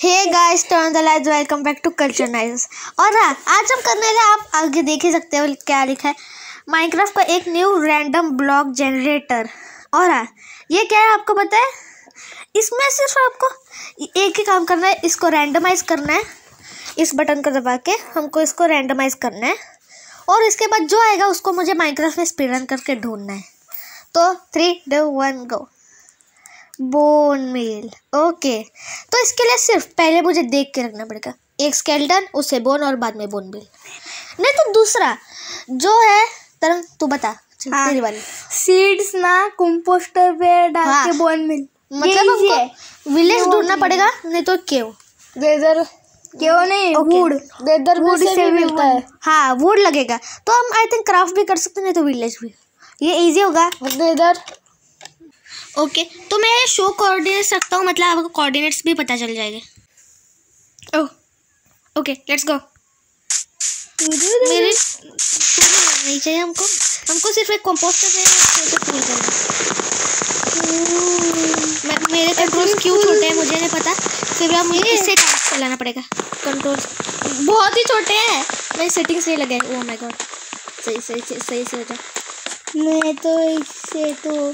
Hey guys turn the lights welcome back to culture nights और हाँ आज हम करने वाले आप आगे देख ही सकते हो क्या लिखा है। माइनक्राफ्ट का एक न्यू रैंडम ब्लॉक जनरेटर और हाँ ये क्या है आपको पता है? इसमें सिर्फ़ आपको एक ही काम करना है, इसको रैंडमाइज करना है। इस बटन को दबा के हमको इसको रैंडमाइज करना है। और इसके बाद जो आएगा, उसको मुझे माइनक्राफ्ट में स्पीड रन करके ढूंढना है। तो three two one go bone meal. Okay. तो इसके लिए सिर्फ़ पहले मुझे देख के रखना पड़ेगा। एक स्केल्टन उससे बोन और बाद में बोन मिल नहीं तो दूसरा जो है तरंग तू बता। हाँ। सीड्स ना कंपोस्टर पे डाल हाँ। के बोन मिल मतलब हमको विलेज ढूंढना पड़ेगा नहीं तो केव। वेदर क्यों नहीं वुड वेदर वुड से मिलता है हाँ। वुड लगेगा। तो हम आई थिंक क्राफ्ट भी कर सकते हैं नहीं तो विलेज भी। ये इजी होगा। वेदर ओके तो मैं शो कोऑर्डिनेट्स रखता हूँ? मतलब आपको कोऑर्डिनेट्स भी पता चल जाएँगे। ओह ओके लेट्स गो मेरे नहीं चाहिए हमको। हमको सिर्फ़ एक कंपोस्टर से फूल करना मेरे कंट्रोल्स क्यों छोटे हैं मुझे नहीं पता। फिर अब मुझे इससे टास्क चलाना पड़ेगा। कंट्रोल्स बहुत ही छोटे हैं। मेरी सेटिंग्स नहीं लगे ओह माय गॉड सही सही सही सही हो जा। मैं तो इससे तो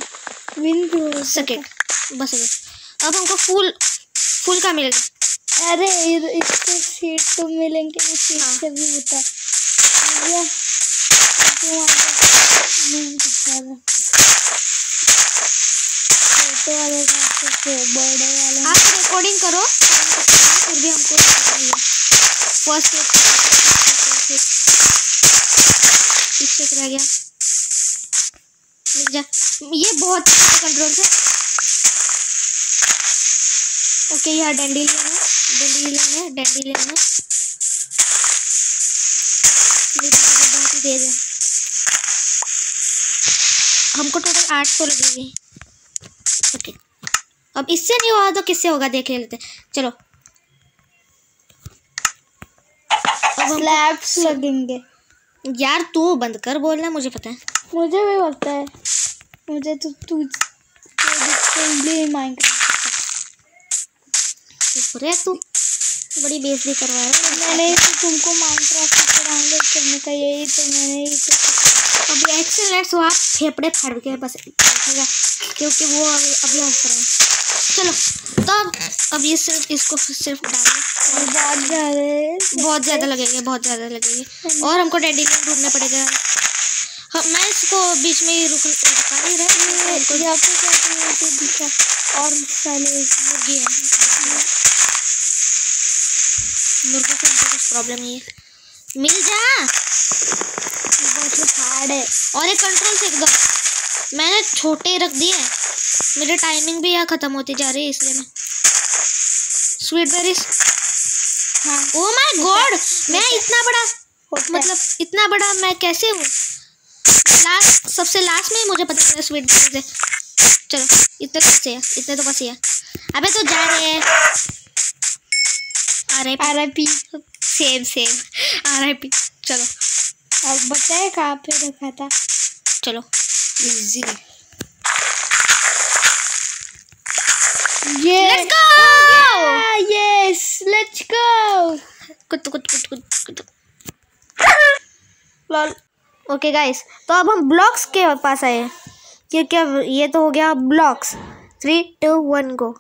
सेकेंड बस गया। अब हमको फूल फूल का मिलेगा? अरे इध- इससे सीट तो मिलेंगे वो सीट हाँ। से भी होता है। तो आप रिकॉर्डिंग करो। फिर भी हमको फ़र्स्ट पीछे रह गया। जा। ये बहुत कंट्रोल से ओके यहाँ डेंडिलियन है। डेंडिलियन है डेंडिलियन है। मेरी नज़र बहुत ही तेज है। हमको टोटल आठ सौ लगेगी। ओके अब इससे नहीं हुआ तो किससे होगा? देख लेते हैं। चलो। अब स्लैब्स लगेंगे। यार तू बंद कर बोलना मुझे पता है। मुझे भी लगता है। मुझे तो तू माइनक्राफ्ट तू बड़ी बेइज्जती करवा रहा है। मैंने तो तुमको माइनक्राफ्ट डाउनलोड करने का यही तो मैंने ही तो अब एक्सेलेंट्स वहाँ फेफड़े फाड़ के बस बैठेगा क्योंकि वो अभी अभी हंस रहे हैं। चलो तब अब ये सिर्फ़ इसको सिर्फ़ डालो बहुत ज़्यादा है बहुत ज़्यादा लगेंगे बहुत ज़्यादा लगेंगे। और हमको डेडी ढूंढना पड़ेगा। मैं इसको बीच में ही रुक रुका नहीं रहा ये- पे जाके यहाँ पे दिखा। और साले मुर्गी है। मुर्गी हमको कुछ प्रॉब्लम नहीं है। मिल जा। बहुत हार्ड है। और एक कंट्रोल से एकदम। मैंने छोटे रख दिए। हैं मेरी टाइमिंग भी यहाँ ख़त्म होती जा रही है इसलिए मैं स्वीट बेरीज हाँ। ओ माय गॉड मैं इतना बड़ा मतलब इतना बड़ा मैं कैसे हूँ? लास्ट सबसे लास्ट में मुझे पता चला स्वीट है। चलो इतने तो बस है इतने तो बस है। अबे तो जा रहे हैं। आ रहे R I P same same आ रहे पी चलो। अब बताए कहाँ पे रखा था? चलो। इजी ये let's go yes let's go कुत कुत कुत कुत कुत लॉल ओके गाइस तो अब हम ब्लॉक्स के पास आए क्योंकि अब ये तो हो गया blocks three two one go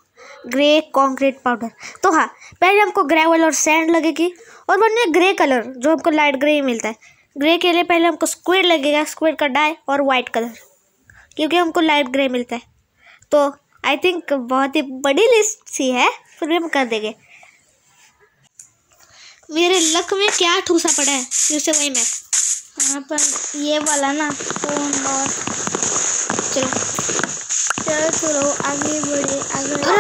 grey concrete powder तो हाँ पहले हमको ग्रेवल और सैंड लगेगी और बनने ग्रे कलर जो हमको लाइट ग्रे ही मिलता है। ग्रे के लिए पहले हमको स्क्वेड लगेगा स्क्वेड का डाई और वाइट कलर क्योंकि हमको लाइट ग्रे मिलता है। तो आई थिंक बहुत ही बड़ी लिस्ट सी है, फिर भी हम कर देंगे। मेरे लक में क्या ठूसा पड़ा है? फिर वही मैप यहाँ पर ये वाला ना फ़ोन और चलो। चलो चलो आगे बढ़े आगे और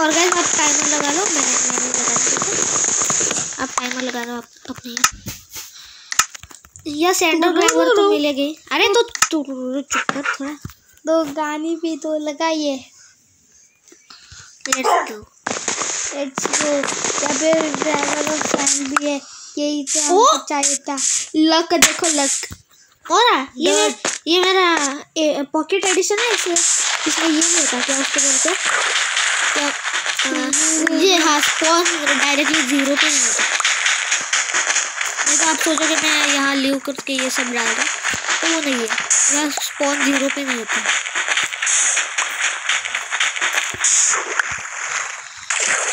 और गाइस आप टाइमर लगा लो मैंने मैंने लगा दिया आप टाइमर लगा लो आप अपने या सैंडल ग्राइवर तो मिलेगी। अरे तो तू चुप कर थोड़ा। दो गाने भी तो लगाइए लेट्स गो लेट्स गो यहाँ पे ड्राइवर और फ़ैन भी है। यही तो! हमको चाहिए था। लक देखो लक और हाँ, ये Done. ये मेरा पॉकेट एडिशन है इसमें इसमें ये नहीं होता क्या उसको बोलते हैं? हाँ, ये हाँ स्पॉन डायरेक्टली ज़ीरो पे नहीं होता। नहीं तो आप सोचोगे मैं यहाँ लीव करके ये सब डाल रहा तो वो नहीं है। यहाँ स्पॉन ज़ीरो पे नहीं होता।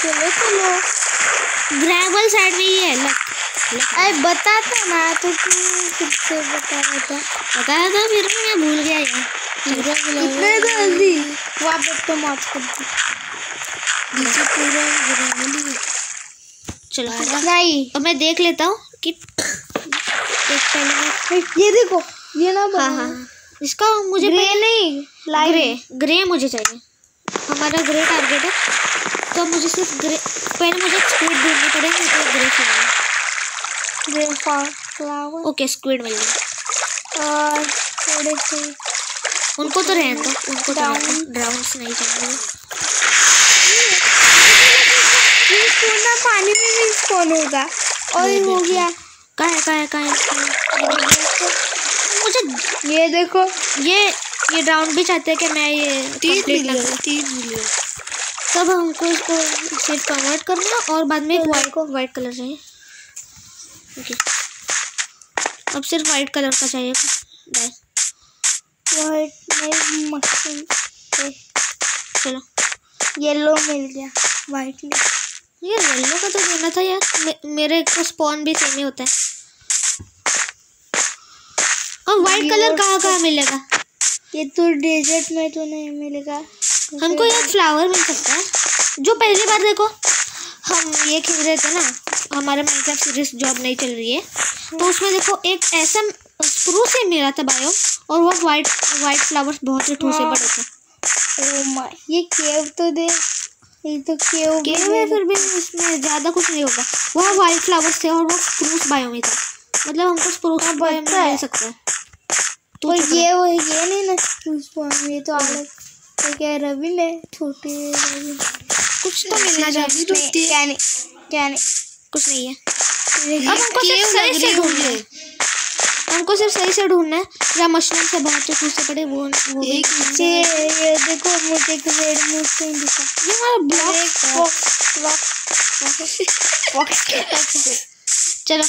चलो चलो। ग्रेवल साइड में ये है लक अरे बता तो ना तो तू खुद से बता रहा था? बताया था फिर मैं भूल गया यार। इतने जल्दी? पे तो माफ़ कर दी। नीचे पूरा ग्रेवल चलो नहीं। अब मैं देख लेता हूँ कि एक पहले ये देखो ये ना हाँ हाँ। इसका मुझे ग्रे नहीं लाइट। ग्रे ग्रे मुझे चाहिए। हमारा ग्रे टारगेट है। तो मुझे सिर्फ़ ग्रे पहले मुझे स्क्विड ढूंढनी पड़ेगी तो ग्रे चाहिए। Grey flower. ओके स्क्विड मिल गया और थोड़े से उनको तो रहने दो उनको तो Drown. ड्राउंस नहीं चाहिए। ये पानी में भी स्पून होगा। और हो गया। कहाँ है कहाँ है कहाँ है? मुझे ये देखो। ये ये ड्राउन भी चाहते हैं कि मैं ये। तीन मिलियन तब हमको इसको सिर्फ़ कन्वर्ट करना और बाद में एक वाइट को वाइट कलर चाहिए। ओके। अब सिर्फ़ वाइट कलर का चाहिए वाइट में मक्खन चलो। येलो मिल गया। वाइट में। ये येलो का तो देना था यार। मे, मेरे को स्पॉन भी सेम ही होता है। और वाइट कलर कहाँ कहाँ मिलेगा? ये तो डेजर्ट में तो नहीं मिलेगा। हमको ये फ्लावर मिल सकता है। जो पहली बार देखो हम ये खेल रहे थे ना। हमारे माइनक्राफ्ट सीरीज़ जॉब नहीं चल रही है। तो उसमें देखो एक ऐसा स्प्रू से मिला था बायो और वो वाइट वाइट फ्लावर्स बहुत ही ठूसे हाँ। बड़े थे। ओ माय ये केव तो दे ये तो केव केव है। फिर भी इसमें ज़्यादा कुछ नहीं होगा। वहाँ वाइट फ्लावर्स थे और वो स्प्रूस बायो में था। मतलब हमको स्प्रूस बायो में। मिल सकता है। तो ये वो ये नहीं ना स्पून ये तो अलग। तो क्या रवि ने छोटे कुछ तो मिलना चाहिए। नहीं, क्या नहीं क्या नहीं। कुछ नहीं है। अब हमको सिर्फ़ सही से ढूंढना है। हमको सिर्फ़ सही से ढूंढना है। या मशरूम से बहुत ही ठूसे पड़े वो वो भी नीचे ये देखो मुझे एक रेड मूव से दिखा ये हमारा एक ब्लॉक फॉक्स चलो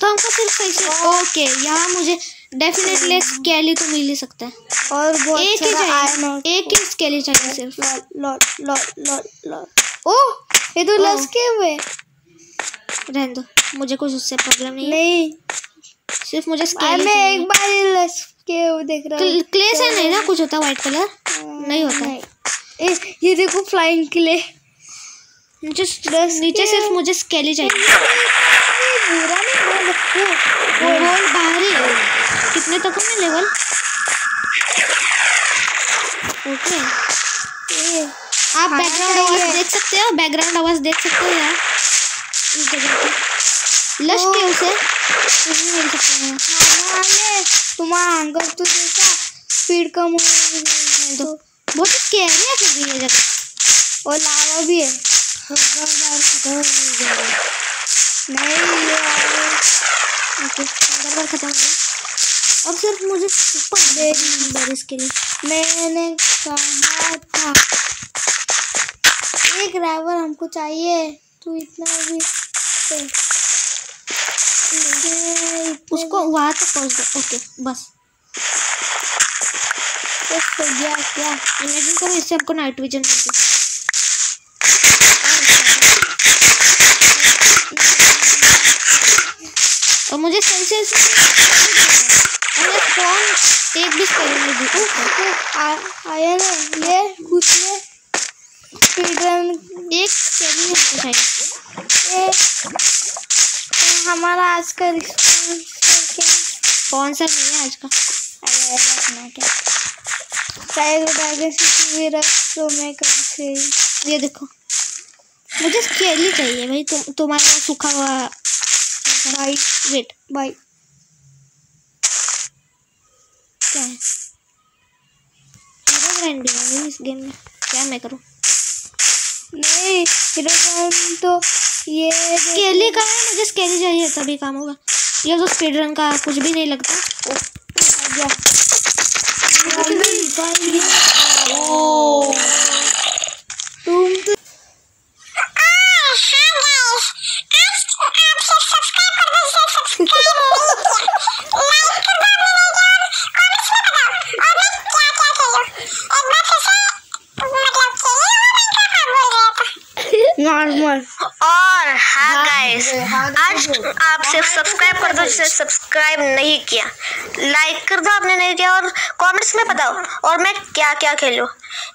तो हमको सिर्फ़ सही से ओके यहाँ मुझे डेफिनेटली स्केली तो मिल ही सकता है। और बहुत एक ही चाहिए। एक ही स्केली चाहिए सिर्फ़। लॉल लॉल लॉल लॉल ओ ये तो। लसके हुए रहने दो। मुझे कुछ उससे प्रॉब्लम नहीं है। नहीं। सिर्फ़ मुझे मैं एक बार लसके हुए देख रहा हूँ। क्ले से नहीं ना? कुछ होता व्हाइट कलर नहीं होता। नहीं। ए, ये देखो फ्लाइंग क्ले नीचे नीचे सिर्फ़ मुझे स्केली चाहिए। पूरा नहीं वो देखो। वो गोल्ड बाहर ही है। कितने तक है लेवल ओके आप बैकग्राउंड आवाज़ देख सकते हो? बैकग्राउंड आवाज़ देख सकते हो यार। इस उसे है ले तुम्हारा हंगर तो देखा स्पीड कम हो तो तो बहुत स्कैरी है। भी ये जगह और लावा भी है खबरदार खत्म हो नहीं ये ओके अंदर बार खत्म हो। गया अब सिर्फ़ मुझे सुपर बेरी बेरीज के लिए। मैंने कहा था, एक ड्राइवर हमको चाहिए, तू इतना भी उसको वहाँ तक पहुँच गया ओके बस हो गया क्या इमेजिन करो इससे हमको नाइट विजन मिल गया और मुझे सही से फ़ोन एक भी स्पेल नहीं दी। आ- आया ना ये कुछ में स्पीड एक ये तो हमारा आज का रिस्पॉन्स कौन सा नहीं है आज का? अरे रखना क्या सिटी भी रख तो मैं कब से ये देखो। मुझे स्केल चाहिए भाई तुम तुम्हारे सूखा हुआ भाई वेट भाई क्या है? है इस गेम में। क्या मैं करूँ? नहीं हीरो गन तो ये केले स्केली का है मुझे स्केली चाहिए तभी काम होगा। ये तो स्पीड रन का कुछ भी नहीं लगता। ओ, तुम नॉर्मल और हाँ गाइस हाँ, आज आप सिर्फ़ सब्सक्राइब कर दो जिसने सब्सक्राइब नहीं किया। लाइक कर दो आपने नहीं किया और कमेंट्स में बताओ और मैं क्या क्या खेलूँ?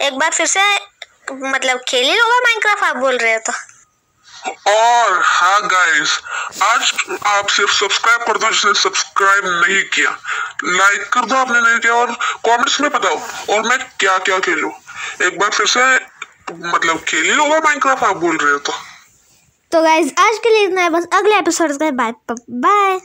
एक बार फिर से मतलब खेल ही लोगे माइनक्राफ्ट आप बोल रहे हो तो। और हाँ गाइस आज आप सिर्फ़ सब्सक्राइब कर दो जिसने सब्सक्राइब नहीं किया। लाइक कर दो आपने नहीं किया और कमेंट्स में बताओ और मैं क्या क्या खेलूं? एक बार फिर से मतलब खेल लोगे माइनक्राफ्ट आप बोल रहे हो तो। तो गाइज़ आज के लिए इतना है, बस अगले एपिसोड का बाय बाय